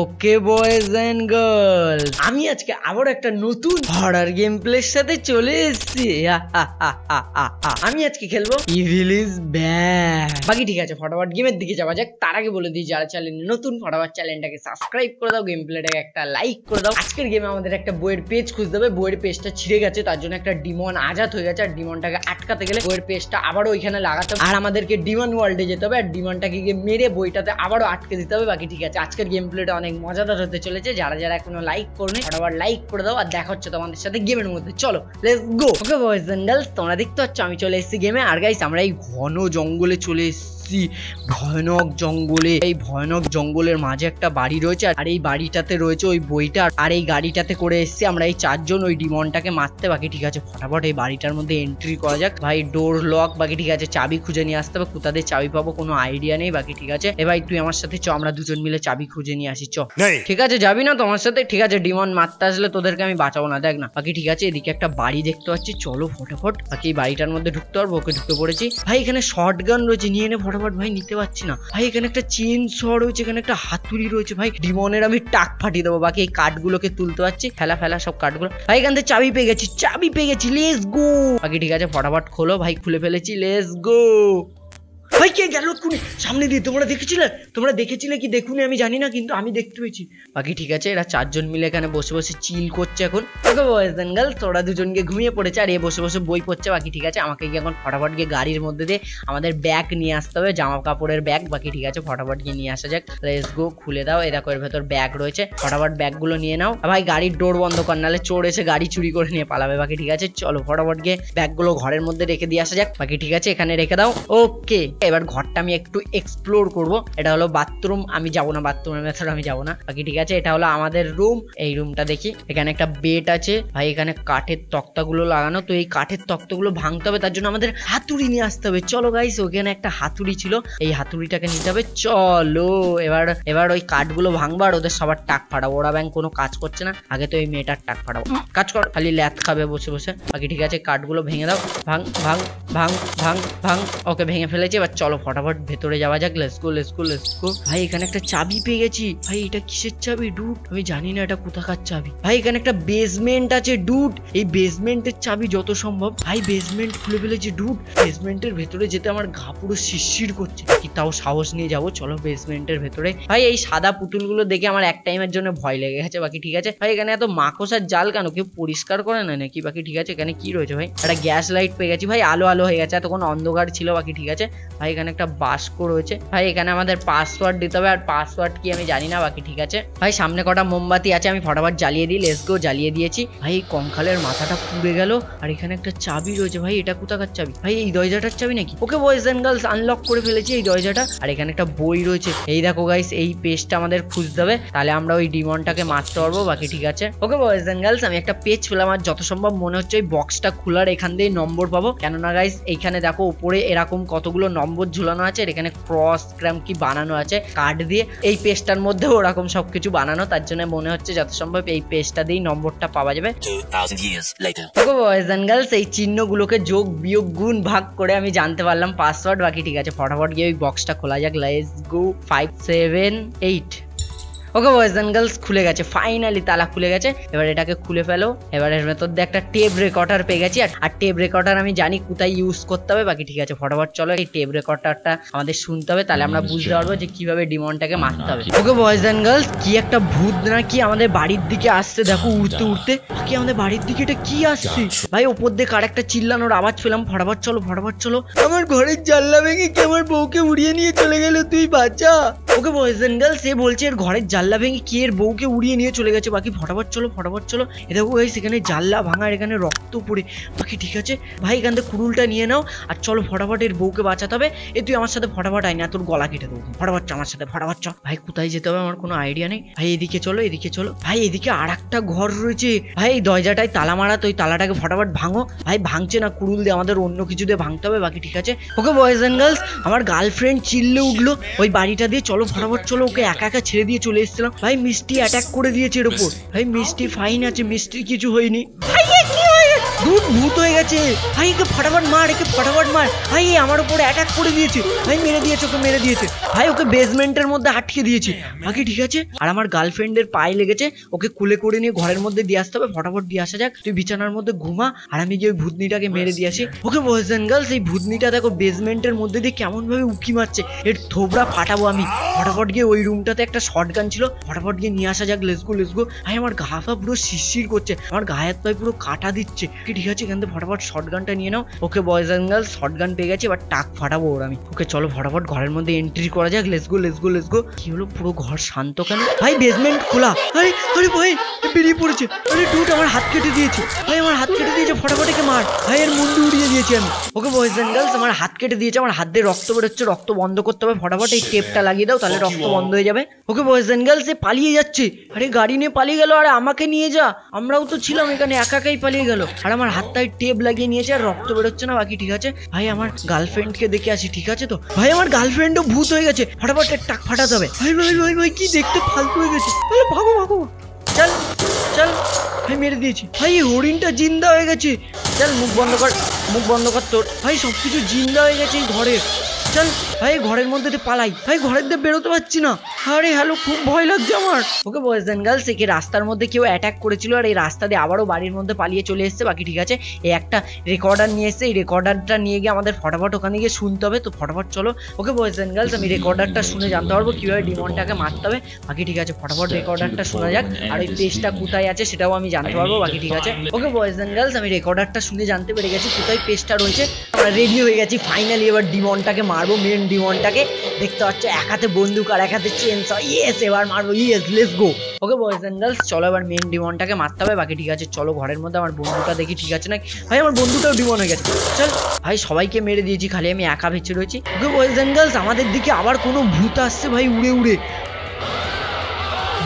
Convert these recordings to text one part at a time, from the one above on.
Okay boys and girls আমি আজকে আবার একটা নতুন হরার গেম প্লের সাথে চলে এসেছি। আমি আজকে খেলব ইভিল ইজ ব্যাক বাকি ঠিক আছে, ফটাফট গেমের দিকে যাওয়া যাক। তার আগে বলে দিই, যারা চ্যানেল নতুন, ফটাফট চ্যানেলটাকে সাবস্ক্রাইব করে দাও গেম প্লেটাকে একটা লাইক করে দাও। আজকের গেমে আমাদের একটা বইয়ের পেজ খুঁজতে হবে। বইয়ের পেজটা ছিঁড়ে গেছে, তার জন্য একটা ডিমন আজাদ হয়ে গেছে। আর ডিমনটাকে আটকাতে গেলে বইয়ের পেজটা আবারও ওইখানে লাগাতে হবে। আর আমাদেরকে ডিমন ওয়ার্ল্ডে যেতে হবে। আর ডিমনটাকে গিয়ে মেরে বইটাতে আবারও আটকে দিতে হবে। বাকি ঠিক আছে, আজকের গেম প্লেটা অনেক মজাদার হতে চলেছে। যারা যারা এখনও লাইক করনি আবার লাইক করে দাও, আর দেখা হচ্ছে তোমাদের সাথে গেমের মধ্যে। চলো লেটস গো ওকে বয়েজ তোমরা দেখতে পাচ্ছ, আমি চলে এসেছি গেমে আর গাইস আমরা এই ঘন জঙ্গলে চলে এসেছি। ভয়ানক জঙ্গলে এই ভয়ানক জঙ্গলের মাঝে একটা বাড়ি রয়েছে আর এই বাড়িটাতে রয়েছে ওই বইটা আর এই গাড়িটাতে করে এসেছি আমরা এই চারজন ওই ডিমনটাকে মারতে। বাকি ঠিক আছে ফটাফট এই বাড়িটার মধ্যে এন্ট্রি করা যাক। ভাই ডোর লক বাকি ঠিক আছে চাবি খুঁজে নিয়ে আসতে হবে। কোথাদের চাবি পাবো কোনো আইডিয়া নেই। বাকি ঠিক আছে এ ভাই তুই আমার সাথে চ আমরা দুজন মিলে চাবি খুঁজে নিয়ে আসি চ। ঠিক আছে যাবি না তোমার সাথে? ঠিক আছে ডিমন মারতে আসলে তোদেরকে আমি বাঁচাবো না দেখ না। বাকি ঠিক আছে এদিকে একটা বাড়ি দেখতে পাচ্ছি। চলো ফটাফট। বাকি এই বাড়িটার মধ্যে ঢুকতে পারব ওকে ঢুকে পড়েছি। ভাই এখানে শর্ট গান রয়েছে নিয়ে নে ফটাফট। ভাই নিতে পারছি না। ভাই, এখানে একটা চেন শ রয়েছে, এখানে একটা হাতুড়ি রয়েছে। ভাই, ডিমনের আমি টাক ফাটিয়ে দেবো। বাকি এই কাঠগুলোকে তুলতে পারছি। ফেলা ফেলা সব কাঠগুলো। ভাই, এখান থেকে চাবি পেয়ে গেছি, চাবি পেয়ে গেছি। লেস গো বাকি ঠিক আছে, ফটাফট খোলো। ভাই, খুলে ফেলেছি। লেস গো ভাই কে গেল কোন সামনে দিয়ে, তোমরা দেখেছিলে? তোমরা দেখেছিলে কি? দেখুনি, আমি জানি না, কিন্তু আমি দেখতে পেয়েছি। বাকি ঠিক আছে, এরা চারজন মিলে এখানে বসে বসে চিল করছে এখন। ওকে বয়েজ এন্ড তোরা দুজনকে ঘুমিয়ে পড়েছে, আর এ বসে বসে বই পড়ছে। বাকি ঠিক আছে, আমাকে গিয়ে এখন ফটাফট গিয়ে গাড়ির মধ্যে দিয়ে আমাদের ব্যাগ নিয়ে আসতে হবে, জামা কাপড়ের ব্যাগ বাকি ঠিক আছে, ফটাফট গিয়ে নিয়ে আসা যাক। লেটস গো খুলে দাও। এই দেখো, এর ভেতর ব্যাগ রয়েছে। ফটাফট ব্যাগগুলো নিয়ে নাও। ভাই, গাড়ির ডোর বন্ধ কর, নাহলে চোর এসে গাড়ি চুরি করে নিয়ে পালাবে। বাকি ঠিক আছে, চলো, ফটাফট গিয়ে ব্যাগগুলো ঘরের মধ্যে রেখে দিয়ে আসা যাক। বাকি ঠিক আছে, এখানে রেখে দাও। ওকে এবার ঘরটা আমি একটু এক্সপ্লোর করব। এটা হলো বাথরুম আমি যাব না বাথরুমের ভেতর আমি যাব না। বাকি ঠিক আছে, এটা হলো আমাদের রুম এই রুমটা দেখি। এখানে একটা বেড আছে, ভাই এখানে কাঠের তক্তাগুলো লাগানো, তো এই কাঠের তক্তাগুলো ভাঙতে হবে, তার জন্য আমাদের হাতুড়ি নিয়ে আসতে হবে। চলো গাইস ওখানে একটা হাতুড়ি ছিল, এই হাতুড়িটাকে নিতে হবে। চলো, এবার এবার ওই কাঠগুলো ভাঙবো আর ওদের সবার টাক ফাটাবো। ওরা ব্যাংক কোনো কাজ করছে না, আগে তো এই মেয়েটার টাক ফাটাবো। কাজ কর, খালি ল্যাথ খাবে বসে বসে। বাকি ঠিক আছে, কাঠগুলো ভেঙে দাও। ভাঙ ভাঙ ভাঙ ভাঙ ভাঙ, ওকে ভেঙে ফেলেছি, এবার চলো ফটাফট ভেতরে যাওয়া যাক গো লেটস গো ভাই, এখানে একটা চাবি পেয়ে গেছি। ভাই, এটা কিসের চাবি ডুড আমি জানি না এটা কোথাকার চাবি। ভাই, এখানে একটা বেসমেন্ট আছে ডুড এই বেসমেন্টের চাবি যত সম্ভব। ভাই বেসমেন্ট খুলে ফেলেছি ডুড বেসমেন্টের ভেতরে যেতে আমার ঘা পুরো শিরশির করছে। কি তাও সাহস নিয়ে যাব? চলো বেসমেন্টের ভেতরে। ভাই, এই সাদা পুতুলগুলো দেখে আমার এক টাইমের জন্য ভয় লেগে গেছে, বাকি ঠিক আছে। ভাই, এখানে এত মাকসার জাল কেন? কেউ পরিষ্কার করে না নাকি? বাকি ঠিক আছে, এখানে কি রয়েছে ভাই? একটা গ্যাস লাইট পেয়ে গেছি। ভাই, আলো আলো হয়ে গেছে, এতক্ষণ অন্ধকার ছিল, বাকি ঠিক আছে। ভাই এখানে একটা বাস্ক রয়েছে। ভাই, এখানে আমাদের পাসওয়ার্ড দিতে হবে, আর পাসওয়ার্ড কি আমি জানি না, বাকি ঠিক আছে। ভাই, সামনে কটা মোমবাতি আছে, আমি ফটাফট জ্বালিয়ে দিই লেসগো জ্বালিয়ে দিয়েছি। ভাই কঙ্কালের মাথাটা পুড়ে গেল, আর এখানে একটা চাবি রয়েছে। ভাই, এটা কোথাকার চাবি? ভাই, এই দরজাটার চাবি নাকি? Okay boys and girls unlock করে ফেলেছি এই দরজাটা। আর এখানে একটা বই রয়েছে। এই দেখো গাইস এই পেজটা আমাদের খুঁজতে হবে। তাহলে আমরা ওই ডিমনটাকে মারতে পারব, বাকি ঠিক আছে। ওকে বয়েজ এন্ড গার্লস আমি একটা পেজ পেলাম আর যত সম্ভব মনে হচ্ছে ওই বক্সটা খোলার এখান দিয়ে নম্বর পাবো। কেননা গাইস এইখানে দেখো, উপরে এরকম কতগুলো নম্বর ঝুলানো আছে আর এখানে ক্রস ক্র্যাম কি বানানো আছে কাঠ দিয়ে। এই পেজটার মধ্যে ওরকম সবকিছু বানানো তার জন্য মনে হচ্ছে যত সম্ভব এই পেজটা দিয়েই নম্বরটা পাওয়া যাবে। 2000 দেখো বয়েজ অ্যান্ড গার্লস এই চিহ্নগুলোকে যোগ বিয়োগ গুণ ভাগ করে আমি জানতে পারলাম পাসওয়ার্ড বাকি ঠিক আছে ফটাফট গিয়ে ওই বক্সটা খোলা যাক let's go five seven eight okay boys and girls খুলে গেছে। ফাইনালি তালা খুলে গেছে। এবার এটাকে খুলে ফেলো। এবার এর ভেতর দিয়ে একটা টেপ রেকর্ডার পেয়ে গেছি। আর- টেপ রেকর্ডার আমি জানি কোথায় ইউজ করতে হবে। বাকি ঠিক আছে ফটাফট চলো এই টেপ রেকর্ডারটা আমাদের শুনতে হবে। তাহলে আমরা বুঝতে পারব যে কীভাবে ডিমনটাকে মারতে হবে। ওকে বয়েজ অ্যান্ড গার্লস কি একটা ভূত না কি আমাদের বাড়ির দিকে আসছে। দেখো উড়তে উড়তে। কি আমাদের বাড়ির দিকে এটা কি আসছে? ভাই ওপর দিয়ে কার একটা চিল্লানোর আওয়াজ পেলাম। ফটাফট চলো ফটাফট চলো। আমার ঘরের জানলা ভেঙে কি আমার বউকে উড়িয়ে নিয়ে চলে গেল? তুই বাচ্চা ওকে বয়েজ এন্ড গার্লস সে বলছে, এর ঘরের জানলা ভেঙে কি এর বউকে উড়িয়ে নিয়ে চলে গেছে? বাকি ফটাফট চলো ফটাফট চলো। এ দেখো গাইস এখানে জানলা ভাঙা, আর এখানে রক্ত পড়ে। বাকি ঠিক আছে। ভাই, এখান থেকে কুড়ুলটা নিয়ে নাও, আর চলো ফটাফট এর বউকে বাঁচাতে হবে। এ, তুই আমার সাথে ফটাফট আয় না, তোর গলা কেটে দেবো। ফটাফট আমার সাথে, ফটাফট চ। ভাই, কোথায় যেতে হবে আমার কোনো আইডিয়া নেই। ভাই, এদিকে চলো এদিকে চলো। ভাই, এদিকে আর একটা ঘর রয়েছে। ভাই এই দরজাটায় তালা মারা, তো ওই তালাটাকে ফটাফট ভাঙো। ভাই, ভাঙছে না, কুড়ুল দিয়ে আমাদের অন্য কিছু দিয়ে ভাঙতে হবে, বাকি ঠিক আছে। ওকে বয়েজ অ্যান্ড গার্লস আমার গার্লফ্রেন্ড চিল্লে উঠল। ওই বাড়িটা দিয়ে চলো ফটাফট চলো ওকে একা একা ছেড়ে দিয়ে চলে এসেছিলাম। ভাই মিষ্টি অ্যাটাক করে দিয়েছে এর উপর। ভাই মিষ্টি ফাইন আছে মিষ্টি কিছু হয়নি। হয়ে দুধ ভূত হয়ে গেছে। ভাই একে ফটাফট মার একে ফটাফট মার। ভাই আমার উপরে অ্যাটাক করে দিয়েছে। ভাই মেরে দিয়েছে ওকে মেরে দিয়েছে। ভাই ওকে বেসমেন্টের মধ্যে আটকে দিয়েছে। বাকি ঠিক আছে? আর আমার গার্লফ্রেন্ডের পায়ে লেগেছে। ওকে কুলে করে নিয়ে ঘরের মধ্যে দিয়ে আসতে হবে। ফটাফট দিয়ে আসা যাক। তুই বিছানার মধ্যে ঘুমা। আর আমি গিয়ে ওই ভূতনিটাকে মেরে দিয়ে আসি ওকে অ্যান্ড গার্লস এই ভূতনিটা দেখো বেসমেন্টের মধ্যে দিয়ে কেমন ভাবে উকি মারছে। এর থোবড়া ফাটাবো আমি। ফটাফট গিয়ে ওই রুমটাতে একটা শর্ট গান ছিল। ফটাফট গিয়ে নিয়ে আসা যাক। লেসগো লেসগো ভাই আমার গা ফা পুরো শিরশির করছে। আমার গায়ে হাত পায়ে পুরো কাটা দিচ্ছে। ঠিক আছে এখান থেকে ফটাফট শর্ট গানটা নিয়ে নাও। Okay boys and girls shotgun পেয়ে গেছে এবার টাক ফাটাবো ওর আমি। ওকে চলো ফটাফট ঘরের মধ্যে এন্ট্রি করা যাক লেসগো লেসগো লেসগো কি হলো পুরো ঘর শান্ত কেন? ভাই বেসমেন্ট খোলা। আরে আরে ভাই বেরিয়ে পড়েছে। আরে টুট আমার হাত কেটে দিয়েছে। ভাই আমার হাত কেটে দিয়েছে ফটাফট একে মার। ভাই এর মুন্ডু উড়িয়ে দিয়েছি আমি। ওকে বয়েজ অ্যান্ড গার্লস আমার হাত কেটে দিয়েছে আমার হাত দিয়ে রক্ত বেরোচ্ছে রক্ত বন্ধ করতে হবে। ফটাফট এই টেপটা লাগিয়ে দাও তাহলে রক্ত বন্ধ হয়ে যাবে। ওকে বয়েজ অ্যান্ড গার্লস এ পালিয়ে যাচ্ছে। আরে গাড়ি নিয়ে পালিয়ে গেল আরে আমাকে নিয়ে যা। আমরাও তো ছিলাম এখানে একা একাই পালিয়ে গেল। আর আমার হাতটায় টেপ লাগিয়ে নিয়েছে আর রক্ত বেরোচ্ছে না, বাকি ঠিক আছে। ভাই, আমার গার্লফ্রেন্ডকে দেখে আসি, ঠিক আছে তো? ভাই, আমার গার্লফ্রেন্ডও ভূত হয়ে গেছে। ফটাফট টাক ফাটাতে হবে। ভাই ভাই ভাই ভাই, কি দেখতে ফালতু হয়ে গেছে। আরে, ভাগো ভাগো। চল চল। ভাই, মেরে দিয়েছি। ভাই হরিণটা জিন্দা হয়ে গেছে। চল, মুখ বন্ধ কর, মুখ বন্ধ কর তোর। ভাই সব কিছু জিন্দা হয়ে গেছে এই ঘরে। চল। ভাই ঘরের মধ্যে দিয়ে পালাই। ভাই ঘরের দিয়ে বেরোতে পারছি না। আরে হ্যালো, খুব ভয় লাগছে আমার। ওকে বয়েজ অ্যান্ড গার্লস একে রাস্তার মধ্যে কেউ অ্যাটাক করেছিল আর এই রাস্তা দিয়ে আবারও বাড়ির মধ্যে পালিয়ে চলে এসেছে। বাকি ঠিক আছে এই একটা রেকর্ডার নিয়ে এসেছে। এই রেকর্ডারটা নিয়ে গিয়ে আমাদের ফটাফট ওখানে গিয়ে শুনতে হবে। তো ফটাফট চলো। ওকে বয়েজ অ্যান্ড গার্লস আমি রেকর্ডারটা শুনে জানতে পারব কীভাবে ডিমনটাকে মারতে হবে। বাকি ঠিক আছে, ফটাফট রেকর্ডারটা শোনা যাক। আর ওই পেজটা কোথায় আছে সেটাও আমি জানতে পারব। বাকি ঠিক আছে। ওকে বয়েজ অ্যান্ড গার্লস আমি রেকর্ডারটা শুনে জানতে পেরে গেছি কোথায় পেজটা রয়েছে। আমরা রেডি হয়ে গেছি। ফাইনালি এবার ডিমনটাকে মারবো মেন ডিমনটাকে দেখতে পাচ্ছ, এক হাতে বন্দুক আর এক হাতে চেন ইয়েস এবার মারবো yes let's go okay boys and girls চলো এবার মেন ডিমনটাকে মারতে হবে, বাকি ঠিক আছে, চলো ঘরের মধ্যে, আমার বন্ধুটা দেখি ঠিক আছে নাকি? ভাই, আমার বন্ধুটাও ডিমন হয়ে গেছে। চল, ভাই, সবাইকে মেরে দিয়েছি, খালি আমি একা ভেছে রয়েছি। ওকে বয়েস অ্যান্ড গার্লস আমাদের দিকে আবার কোনো ভূত আসছে, ভাই, উড়ে উড়ে।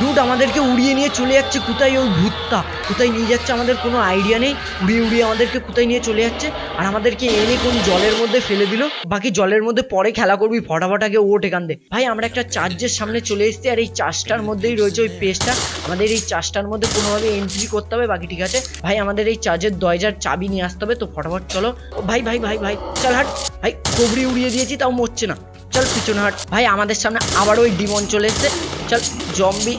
দুধ আমাদেরকে উড়িয়ে নিয়ে চলে যাচ্ছে। কোথায় ওই ভূতটা? কোথায় নিয়ে যাচ্ছে আমাদের কোনো আইডিয়া নেই। উড়িয়ে উড়িয়ে আমাদেরকে কোথায় নিয়ে চলে যাচ্ছে? আর আমাদেরকে এনে কোন জলের মধ্যে ফেলে দিল? বাকি জলের মধ্যে পরে খেলা করবি ফটাফটাকে ওট এখান দে ভাই, আমরা একটা চার্জের সামনে চলে এসেছি, আর এই চার্জটার মধ্যেই রয়েছে ওই পেজটা আমাদের এই চার্জটার মধ্যে কোনোভাবে এন্ট্রি করতে হবে, বাকি ঠিক আছে। ভাই, আমাদের এই চার্জের দরজার চাবি নিয়ে আসতে হবে, তো ফটাফট চলো। ভাই ভাই ভাই ভাই, চল হাট। ভাই কবরি উড়িয়ে দিয়েছি, তাও মরছে না। চল পিছনে হাট। ভাই, আমাদের সামনে আবার ওই ডিমন চলে এসছে। চল জম্বি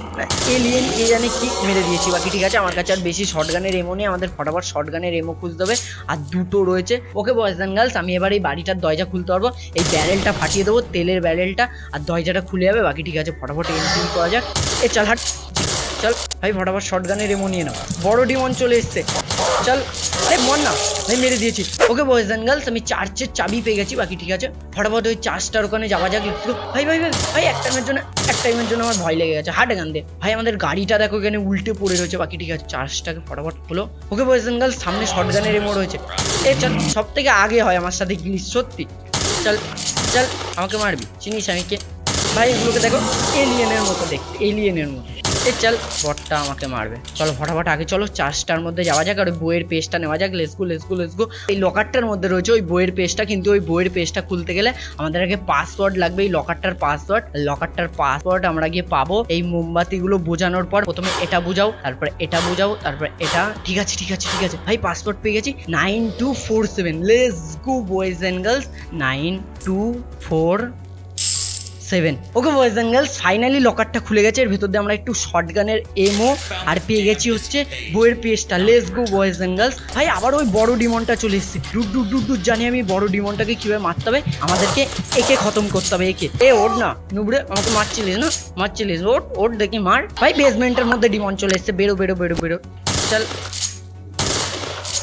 এলিয়েন কে জানে কি মেরে দিয়েছি। বাকি ঠিক আছে, আমার কাছে আর বেশি শর্ট গানের এমো নেই, আমাদের ফটাফট শর্ট গানের এমো খুঁজতে হবে। আর দুটো রয়েছে। ওকে বয়েজ অ্যান্ড গার্লস আমি এবার এই বাড়িটার দরজা খুলতে পারব। এই ব্যারেলটা ফাটিয়ে দেবো, তেলের ব্যারেলটা আর দরজাটা খুলে যাবে, বাকি ঠিক আছে, ফটাফট এন্ট্রি করা যাক। এ, চল হাট। চল, ভাই, ফটাফট শর্ট গানের এমো নিয়ে নাও। বড় ডিমন চলে এসছে। চল। আরে মর না ভাই মেরে দিয়েছি। ওকে বয়েজ অ্যান্ড গার্লস, আমি চার্চের চাবি পেয়ে গেছি, বাকি ঠিক আছে। ফটাফট ওই চার্চটার ওখানে যাওয়া যাক একটু। ভাই ভাই ভাই ভাই, এক টাইমের জন্য, এক টাইমের জন্য আমার ভয় লেগে গেছে। হাট এখান দিয়ে। ভাই, আমাদের গাড়িটা দেখো এখানে উল্টে পড়ে রয়েছে, বাকি ঠিক আছে। চার্জটাকে ফটাফট হলো ওকে বয়েজ অ্যান্ড গার্লস, সামনে শর্ট গানের এমো রয়েছে। এ, চল সব থেকে আগে হয় আমার সাথে গিলিস সত্যি। চল চল, আমাকে মারবি। চিনিস আমি কে? ভাই, এগুলোকে দেখো এলিয়েনের মতো দেখতে এলিয়েনের মতো। এ চল। বটটা আমাকে মারবে। চলো ফটাফট আগে চলো চার্জটার মধ্যে যাওয়া যাক, আর বইয়ের পেজটা নেওয়া যাক। লেসগো লেসগো লেসগো এই লকারটার মধ্যে রয়েছে ওই বইয়ের পেজটা, কিন্তু ওই বইয়ের পেজটা খুলতে গেলে আমাদের আগে পাসওয়ার্ড লাগবে, এই লকারটার পাসওয়ার্ড লকারটার পাসওয়ার্ড আমরা গিয়ে পাবো এই মোমবাতিগুলো বোঝানোর পর। প্রথমে এটা বুঝাও, তারপর এটা বুঝাও, তারপর এটা। ঠিক আছে ঠিক আছে ঠিক আছে। ভাই পাসওয়ার্ড পেয়ে গেছি। Nine two four seven let's go boys and girls nine two four seven. Okay boys and girls finally লকারটা খুলে গেছে। এর ভেতর দিয়ে আমরা একটু শর্ট গানের এমও আর পেয়ে গেছি হচ্ছে বইয়ের পেজটা let's go boys and girls ভাই, আবার ওই বড় ডিমনটা চলে এসেছে। ডুড ডুড ডুড ডুড জানি আমি বড় ডিমনটাকে কীভাবে মারতে হবে। আমাদেরকে একে খতম করতে হবে, একে। এ, ওর না। নুবড়ে আমাকে মারছিলিস না? মারছিলিস ওট ওট দেখি মার। ভাই বেসমেন্টের মধ্যে ডিমন চলে এসেছে। বেরো বেরো বেরো বেরো। চল।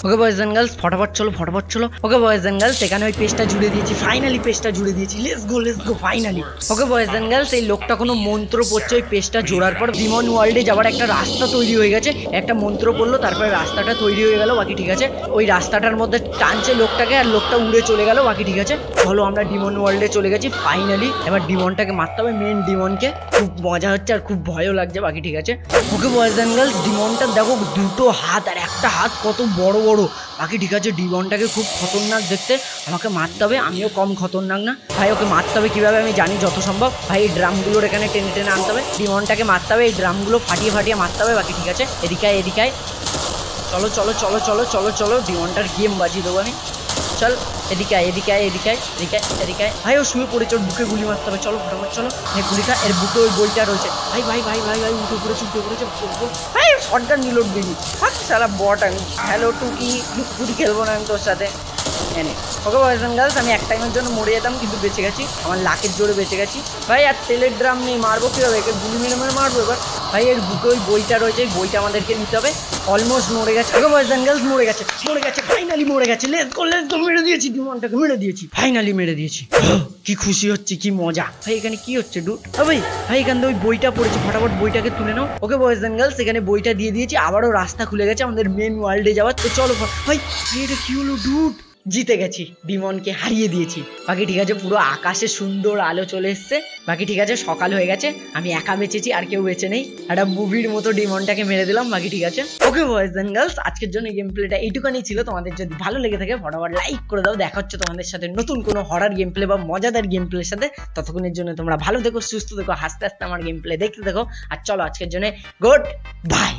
ওকে বয়েজ অ্যান্ড গার্লস ফটাফট চলো ফটাফট চলো। ওকে বয়েজ অ্যান্ড গার্লস এখানে ওই পেজটা জুড়ে দিয়েছি ফাইনালি পেজটা জুড়ে দিয়েছি let's go let's go finally okay boys and girls এই লোকটা কোনো মন্ত্র পড়ছে, ওই পেজটা জোড়ার পর ডিমন ওয়ার্ল্ডে যাওয়ার একটা রাস্তা তৈরি হয়ে গেছে। একটা মন্ত্র পড়ল, তারপরে রাস্তাটা তৈরি হয়ে গেল, বাকি ঠিক আছে। ওই রাস্তাটার মধ্যে টানছে লোকটাকে, আর লোকটা উড়ে চলে গেল, বাকি ঠিক আছে। চলো আমরা ডিমন ওয়ার্ল্ডে চলে গেছি ফাইনালি এবার ডিমনটাকে মারতে হবে মেন ডিমনকে খুব মজা হচ্ছে, আর খুব ভয়ও লাগছে, বাকি ঠিক আছে। ওকে বয়েজ অ্যান্ড গার্লস ডিমনটা দেখো, দুটো হাত, আর একটা হাত কত বড় বড় বাকি ঠিক আছে, ডিবনটাকে খুব খতরনাক দেখতে। আমাকে মারতে হবে, আমিও কম খতরনাক না। ভাই, ওকে মারতে হবে কীভাবে আমি জানি যত সম্ভব। ভাই, এই ড্রামগুলোর এখানে টেনে টেনে আনতে হবে। ডিমনটাকে মারতে হবে, এই ড্রামগুলো ফাটিয়ে ফাটিয়ে মারতে হবে। বাকি ঠিক আছে এদিকায় এদিকায় চলো চলো চলো চলো চলো চলো ডিমনটার গেম বাজিয়ে দেবো আমি। চল, এদিকে আয় এদিকে আয় এদিকে আয় এদিকে আয় এদিকে আয়। ভাই, ও শুয়ে পড়েছে, ওর বুকে গুলি মারতে হবে। চলো ফটাফট, চলো। এই গুলিটা, এর বুকে ওই বইটা রয়েছে। ভাই ভাই ভাই ভাই ভাই, উঠে পড়ে চুপে পড়েছে ভাই, শটগান নিলোড ফাক সারা বট, আমি হ্যালো টুকি গুলি খেলব না আমি তোর সাথে। এনে ওকে বয়স গার্লস আমি এক টাইমের জন্য মরে যেতাম, কিন্তু বেঁচে গেছি। আমার লাকের জোরে বেঁচে গেছি। ভাই, আর তেলের ড্রাম নেই, মারবো কি হবে একে গুলি মেরে মেরে মারবো এবার। ভাই, এর বুকে ওই বইটা রয়েছে, এই বইটা আমাদেরকে নিতে হবে। অলমোস্ট মরে গেছে। ওকে বয়স গার্লস মরে গেছে মরে গেছে ফাইনালি মরে গেছে। লেস কো লেস কো মেরে দিয়েছি ডিমনটাকে মেরে দিয়েছি। ফাইনালি মেরে দিয়েছি। কি খুশি হচ্ছে, কি মজা। ভাই, এখানে কি হচ্ছে ডু ভাই ভাই, এখান থেকে ওই বইটা পড়েছে, ফটাফট বইটাকে তুলে নাও। ওকে বয়েজ অ্যান্ড গার্লস এখানে বইটা দিয়ে দিয়েছি, আবারও রাস্তা খুলে গেছে, আমাদের মেন ওয়ার্ল্ডে যাওয়ার। তো চলো, ভাই এটা কি হলো ডুড জিতে গেছি। ডিমনকে হারিয়ে দিয়েছি। বাকি ঠিক আছে, পুরো আকাশে সুন্দর আলো চলে এসছে। বাকি ঠিক আছে, সকাল হয়ে গেছে। আমি একা বেঁচেছি, আর কেউ বেঁচে নেই। একটা মুভির মতো ডিমনটাকে মেরে দিলাম, বাকি ঠিক আছে। ওকে বয়েজ অ্যান্ড গার্লস আজকের জন্য গেম প্লেটা এইটুকানি ছিল। তোমাদের যদি ভালো লেগে থাকে ফটাফট লাইক করে দাও। দেখা হচ্ছে তোমাদের সাথে নতুন কোনো হরার গেম প্লে বা মজাদার গেম প্লের সাথে। ততক্ষণের জন্য তোমরা ভালো দেখো সুস্থ দেখো হাসতে হাসতে আমার গেম প্লে দেখতে দেখো আর চলো আজকের জন্য গুড বাই